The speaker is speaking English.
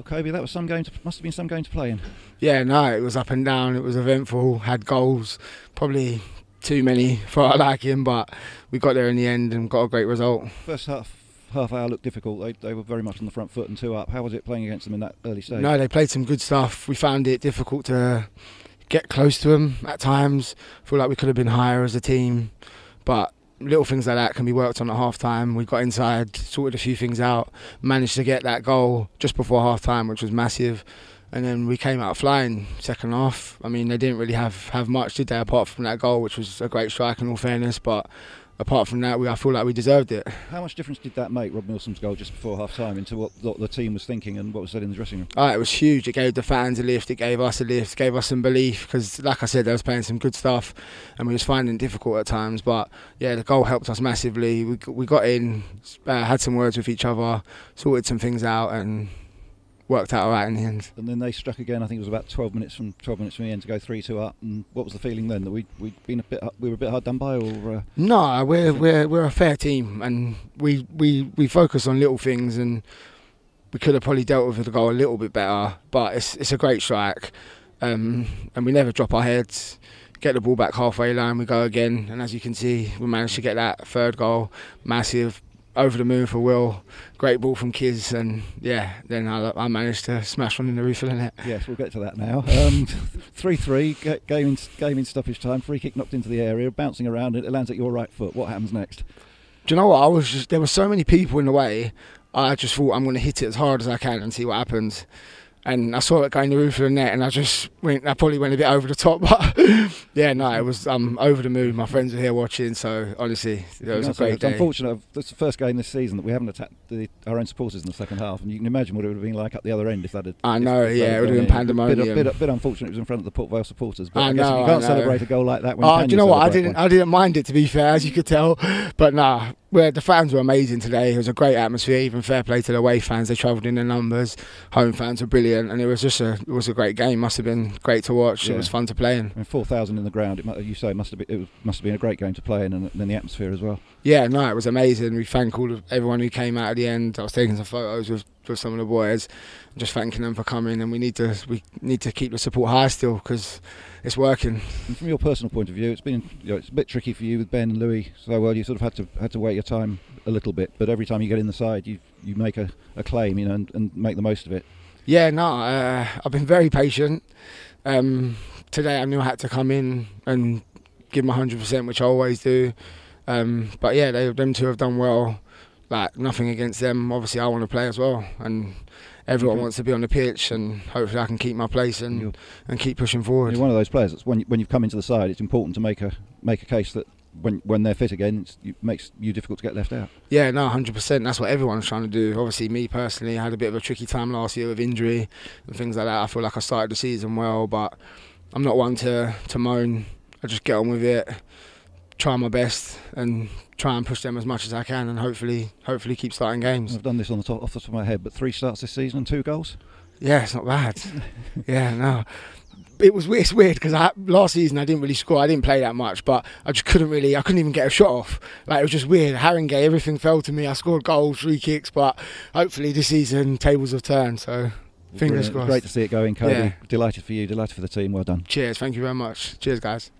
Well, Coby, that was some game. To, must have been some game to play in. Yeah, no, it was up and down. It was eventful. Had goals, probably too many for our liking, but we got there in the end and got a great result. First half, half hour looked difficult. They, they were very much on the front foot and two up. How was it playing against them in that early stage? No, they played some good stuff. We found it difficult to get close to them at times. Feel like we could have been higher as a team, but little things like that can be worked on at half time. We got inside, sorted a few things out, managed to get that goal just before half time, which was massive. And then we came out flying second half. I mean, they didn't really have, have much, did they, apart from that goal, which was a great strike in all fairness. But apart from that, we, I feel like we deserved it. How much difference did that make, Rob Milsom's goal just before half time, into what, what the team was thinking and what was said in the dressing room? Oh, it was huge. It gave the fans a lift. It gave us a lift. Gave us some belief because, like I said, they was playing some good stuff, and we was finding it difficult at times. But yeah, the goal helped us massively. We we got in, uh, had some words with each other, sorted some things out, and worked out all right in the end. And then they struck again. I think it was about 12 minutes from 12 minutes from the end to go three two up. And what was the feeling then that we we been a bit we were a bit hard done by, or uh, no? We're we're we're a fair team, and we we we focus on little things, and we could have probably dealt with the goal a little bit better. But it's it's a great strike, um, and we never drop our heads. Get the ball back halfway line, we go again, and as you can see, we managed to get that third goal, massive over the moon for Will. Great ball from Kiz, and yeah, then I, I, managed to smash one in the roof of the net. Yes, we'll get to that now. Um, three-three, game in, game in stoppage time. Free kick knocked into the area, bouncing around. It lands at your right foot. What happens next? Do you know what? I was just there were so many people in the way. I just thought I'm going to hit it as hard as I can and see what happens and I saw it going the roof of the net, and I just went. I probably went a bit over the top, but yeah, no, it was um, over the moon. My friends were here watching, so honestly, it was a great it's day. Unfortunate, it's the first game this season that we haven't attacked the, our own supporters in the second half, and you can imagine what it would have been like up the other end if that had. I know, yeah, it would have been pandemonium. Bit, bit, bit, unfortunate, it was in front of the Port Vale supporters, but I, I know, you can't celebrate a goal like that. When oh, do you know what? I didn't, one? I didn't mind it to be fair, as you could tell, but nah, where the fans were amazing today. It was a great atmosphere. Even fair play to the away fans; they travelled in their numbers. Home fans were brilliant, and it was just a it was a great game. Must have been great to watch. Yeah. It was fun to play in. Four thousand in the ground. It, you say it must have been it was, must have been a great game to play in, and then the atmosphere as well. Yeah, no, it was amazing. We thank all of everyone who came out at the end. I was taking some photos with, with some of the boys, just thanking them for coming. And we need to we need to keep the support high still because it's working. And from your personal point of view, it's been you know, it's a bit tricky for you with Ben and Louis. So well, you sort of had to had to wait your time a little bit. But every time you get in the side, you you make a, a claim, you know, and, and make the most of it. Yeah, no, uh, I've been very patient. Um, today I knew I had to come in and give my hundred percent, which I always do. Um, but yeah, they, them two have done well. Like nothing against them. Obviously, I want to play as well, and everyone mm-hmm. wants to be on the pitch, and hopefully, I can keep my place and you're, and keep pushing forward. You're one of those players. That's when you, when you've come into the side, it's important to make a make a case that when when they're fit again, it makes you difficult to get left out. Yeah, no, hundred percent. That's what everyone's trying to do. Obviously, me personally, I had a bit of a tricky time last year with injury and things like that. I feel like I started the season well, but I'm not one to to moan. I just get on with it, try my best, and try and push them as much as I can, and hopefully, hopefully keep starting games. I've done this on the top, off the top of my head, but three starts this season and two goals. Yeah, it's not bad. yeah, no. It was it's weird because last season I didn't really score. I didn't play that much, but I just couldn't really. I couldn't even get a shot off. Like it was just weird. Haringey, everything fell to me. I scored goals, free kicks, but hopefully this season tables have turned. So fingers Brilliant. crossed. Great to see it going, Coby. Yeah. Delighted for you. Delighted for the team. Well done. Cheers. Thank you very much. Cheers, guys.